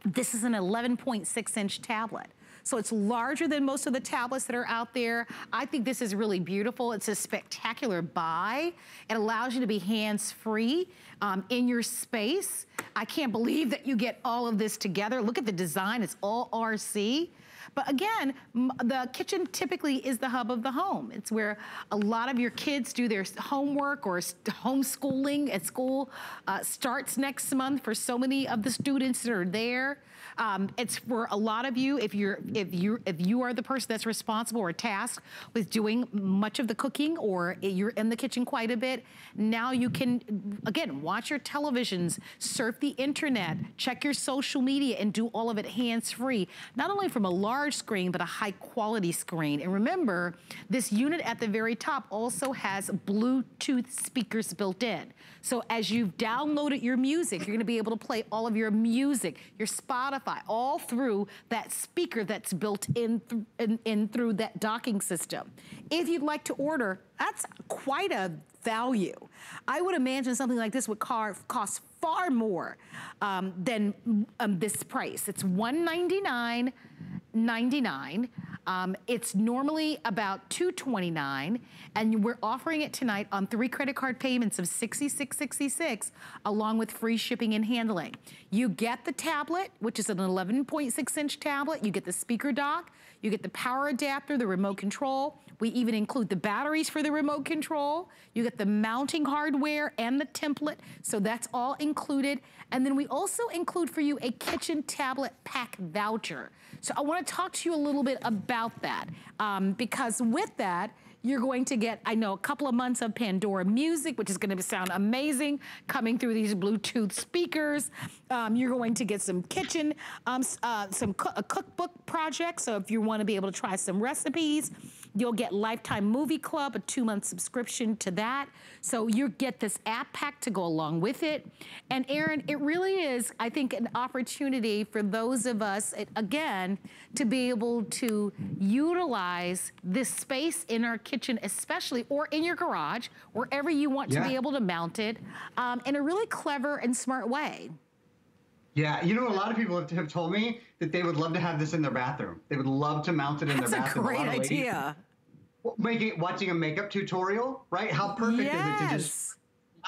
this is an 11.6 inch tablet. So it's larger than most of the tablets that are out there. I think this is really beautiful. It's a spectacular buy. It allows you to be hands-free um, in your space. I can't believe that you get all of this together. Look at the design, it's all RC. But again, the kitchen typically is the hub of the home. It's where a lot of your kids do their homework or homeschooling at school uh, starts next month for so many of the students that are there. Um, it's for a lot of you if you're if you if you are the person that's responsible or tasked with doing much of the cooking or you're in the kitchen quite a bit. Now you can again watch your televisions, surf the internet, check your social media, and do all of it hands free. Not only from a large screen but a high quality screen. And remember, this unit at the very top also has Bluetooth speakers built in. So as you've downloaded your music, you're gonna be able to play all of your music, your Spotify, all through that speaker that's built in, th- in, in through that docking system. If you'd like to order, that's quite a value. I would imagine something like this would cost far more um, than um, this price. It's $199 99 um, it's normally about 229, and we're offering it tonight on three credit card payments of 6666 along with free shipping and handling. You get the tablet which is an 11.6 inch tablet. You get the speaker dock you get the power adapter the remote control. We even include the batteries for the remote control. You get the mounting hardware and the template so that's all included. And then we also include for you a kitchen tablet pack voucher. So I want to talk to you a little bit about that um, because with that, you're going to get, I know, a couple of months of Pandora music, which is going to sound amazing coming through these Bluetooth speakers. Um, you're going to get some kitchen, um, uh, some a cookbook project. So if you want to be able to try some recipes, you'll get Lifetime Movie Club, a two-month subscription to that. So you get this app pack to go along with it. And Aaron, it really is, I think, an opportunity for those of us, again, to be able to utilize this space in our kitchen, especially, or in your garage, wherever you want to be able to mount it, um, in a really clever and smart way. Yeah, you know, a lot of people have, have told me that they would love to have this in their bathroom. They would love to mount it in That's their a bathroom. great lot of ladies- idea. Making watching a makeup tutorial, right? How perfect is it to just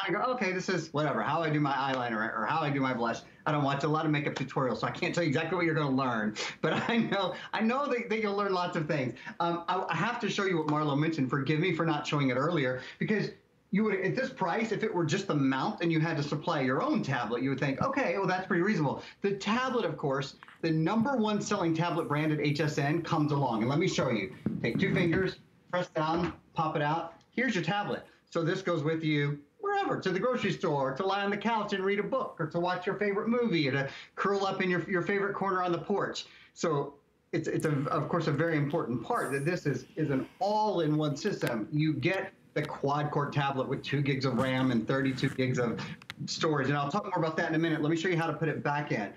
I go, okay, this is whatever, how I do my eyeliner or how I do my blush. I don't watch a lot of makeup tutorials, so I can't tell you exactly what you're going to learn. But I know, I know that, that you'll learn lots of things. Um, I, I have to show you what Marlo mentioned. Forgive me for not showing it earlier, because you would, at this price, if it were just the mount and you had to supply your own tablet, you would think, okay, well, that's pretty reasonable. The tablet, of course, the number one selling tablet brand at HSN comes along. And let me show you. Take two fingers, press down, pop it out. Here's your tablet. So this goes with you wherever, to the grocery store, to lie on the couch and read a book, or to watch your favorite movie, or to curl up in your, your favorite corner on the porch. So it's, it's a, of course, a very important part that this is, is an all-in-one system. You get the quad-core tablet with two gigs of RAM and 32 gigs of storage, and I'll talk more about that in a minute. Let me show you how to put it back in.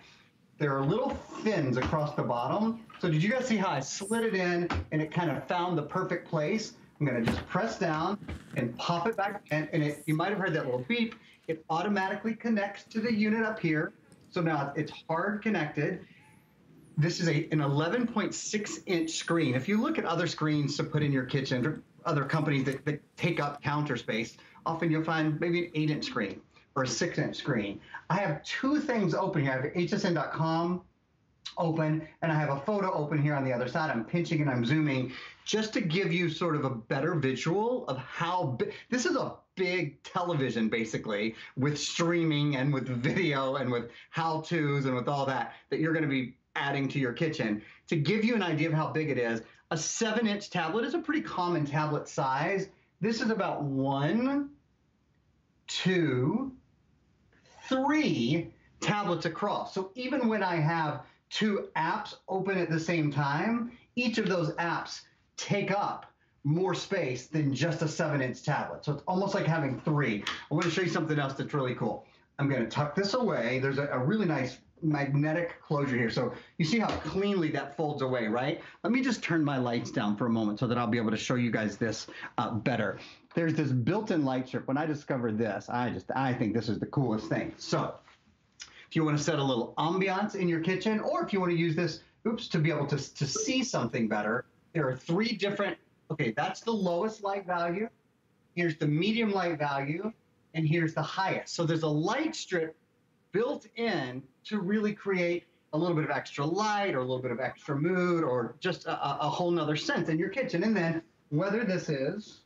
There are little fins across the bottom. So did you guys see how I slid it in and it kind of found the perfect place? I'm gonna just press down and pop it back and it, you might have heard that little beep. It automatically connects to the unit up here. So now it's hard connected. This is a, an 11.6 inch screen. If you look at other screens to put in your kitchen, or other companies that, that take up counter space, often you'll find maybe an eight inch screen or a six inch screen. I have two things open here. I have hsn.com open and I have a photo open here on the other side. I'm pinching and I'm zooming just to give you sort of a better visual of how big this is a big television basically with streaming and with video and with how to's and with all that that you're going to be adding to your kitchen. To give you an idea of how big it is, a seven inch tablet is a pretty common tablet size. This is about one, two, three tablets across. So even when I have two apps open at the same time, each of those apps take up more space than just a seven inch tablet. So it's almost like having three. I want to show you something else that's really cool. I'm going to tuck this away. There's a, a really nice magnetic closure here. So you see how cleanly that folds away, right? Let me just turn my lights down for a moment so that I'll be able to show you guys this uh, better. There's this built-in light strip. When I discovered this, I just, I think this is the coolest thing. So if you want to set a little ambiance in your kitchen, or if you want to use this, oops, to be able to, to see something better, there are three different, okay, that's the lowest light value. Here's the medium light value, and here's the highest. So there's a light strip built in to really create a little bit of extra light or a little bit of extra mood or just a, a whole nother sense in your kitchen. And then whether this is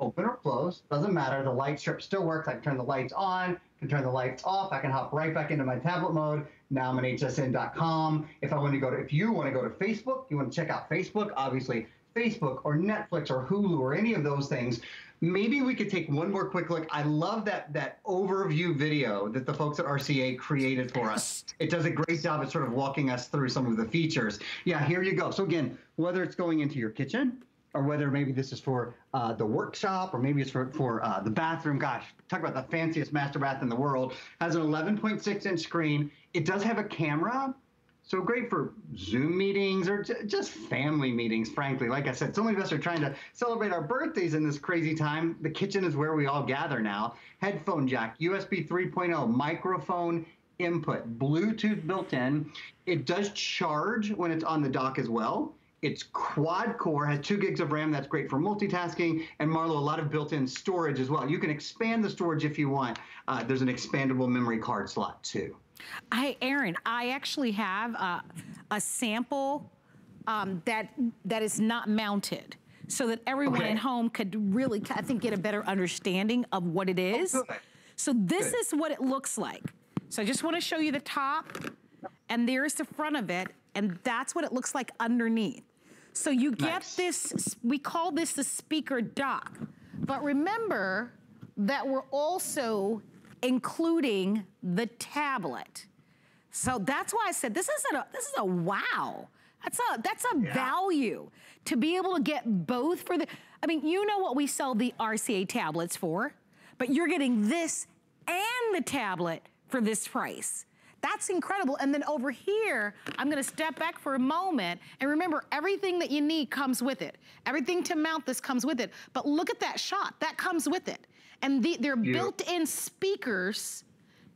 open or closed, doesn't matter. The light strip still works. I can turn the lights on, can turn the lights off. I can hop right back into my tablet mode. Now I'm on hsn.com. If I want to go to, if you want to go to Facebook, you want to check out Facebook, obviously Facebook or Netflix or Hulu or any of those things. Maybe we could take one more quick look. I love that that overview video that the folks at RCA created for us. It does a great job at sort of walking us through some of the features. Yeah, here you go. So again, whether it's going into your kitchen, or whether maybe this is for uh, the workshop or maybe it's for, for uh, the bathroom. Gosh, talk about the fanciest master bath in the world. Has an 11.6 inch screen. It does have a camera. So great for Zoom meetings or just family meetings, frankly. Like I said, so many of us are trying to celebrate our birthdays in this crazy time. The kitchen is where we all gather now. Headphone jack, USB 3.0, microphone input, Bluetooth built in. It does charge when it's on the dock as well. It's quad core, has two gigs of RAM. That's great for multitasking. And Marlo, a lot of built-in storage as well. You can expand the storage if you want. Uh, there's an expandable memory card slot too. Hi, Aaron. I actually have a, a sample um, that that is not mounted so that everyone okay. at home could really, I think, get a better understanding of what it oh. Oh, so this good. is what it looks like. So I just want to show you the top, and there's the front of it, and that's what it looks like underneath. So you get nice. this, we call this the speaker dock. But remember that we're also including the tablet. So that's why I said this is a this is a wow. That's a that's a yeah. value to be able to get both for the I mean, you know what we sell the RCA tablets for, but you're getting this and the tablet for this price. That's incredible. And then over here, I'm gonna step back for a moment. And remember, everything that you need comes with it. Everything to mount this comes with it. But look at that shot, that comes with it. And the, they're yeah. built-in speakers.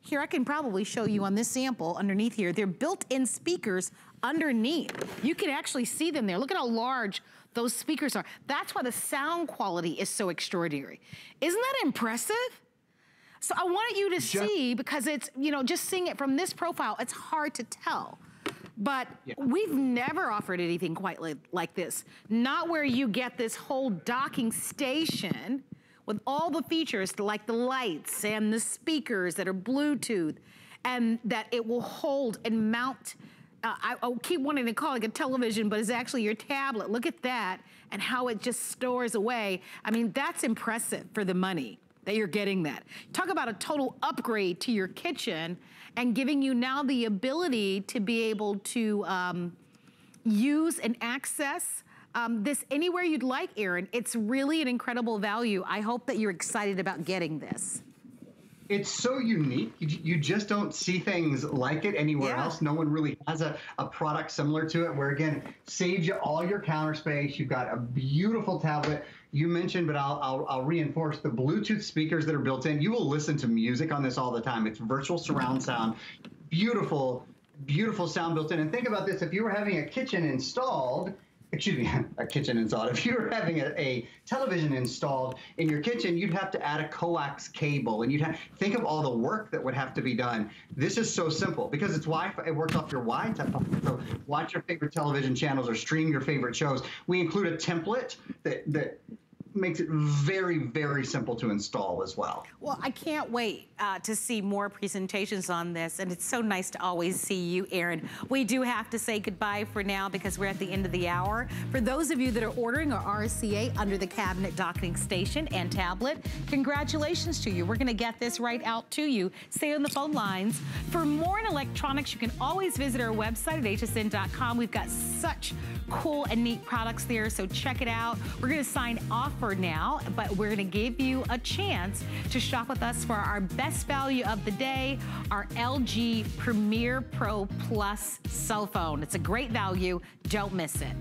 Here, I can probably show you on this sample underneath here. They're built-in speakers underneath. You can actually see them there. Look at how large those speakers are. That's why the sound quality is so extraordinary. Isn't that impressive? So I wanted you to see, because it's, you know, just seeing it from this profile, it's hard to tell. But yeah. we've never offered anything quite li like this. Not where you get this whole docking station with all the features like the lights and the speakers that are Bluetooth and that it will hold and mount uh, I, I, keep wanting to call it a television, but it's actually your tablet. Look at that and how it just stores away. I mean, that's impressive for the money that you're getting that. Talk about a total upgrade to your kitchen and giving you now the ability to be able to um, use and access um, this anywhere you'd like, Aaron. It's really an incredible value. I hope that you're excited about getting this. it's so unique. You, you, just don't see things like it anywhere yeah. else. No one really has a, a product similar to it where, again, saves you all your counter space. You've got a beautiful tablet. You mentioned, but I'll, I'll, I'll reinforce the Bluetooth speakers that are built in. You will listen to music on this all the time. It's virtual surround sound. Beautiful, beautiful sound built in. And think about this if you were having a kitchen installed, excuse me, a kitchen installed. If you were having a, a, television installed in your kitchen, you'd have to add a coax cable, and you'd have think of all the work that would have to be done. This is so simple because it's Wi-Fi. It works off your Wi-Fi. So watch your favorite television channels or stream your favorite shows. We include a template that that makes it very, very simple to install as well. Well, I can't wait uh, to see more presentations on this, and it's so nice to always see you, Aaron. We do have to say goodbye for now because we're at the end of the hour. For those of you that are ordering our RCA under the cabinet docking station and tablet, congratulations to you. We're gonna get this right out to you. Stay on the phone lines. For more in electronics, you can always visit our website at hsn.com. We've got such cool and neat products there, so check it out. We're gonna sign off for now, but we're gonna give you a chance to shop with us for our best value of the day, our LG Premier Pro Plus cell phone. It's a great value, don't miss it.